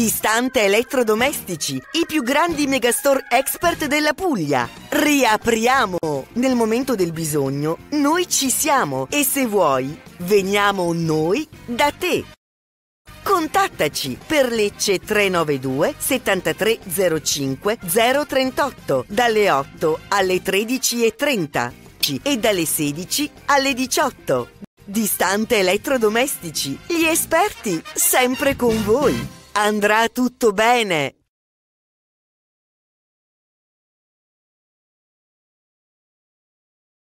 Distante Elettrodomestici, i più grandi megastore expert della Puglia. Riapriamo! Nel momento del bisogno, noi ci siamo e se vuoi, veniamo noi da te. Contattaci per Lecce 392 7305 038 dalle 8 alle 13.30 e dalle 16 alle 18. Distante Elettrodomestici, gli esperti sempre con voi. Andrà tutto bene.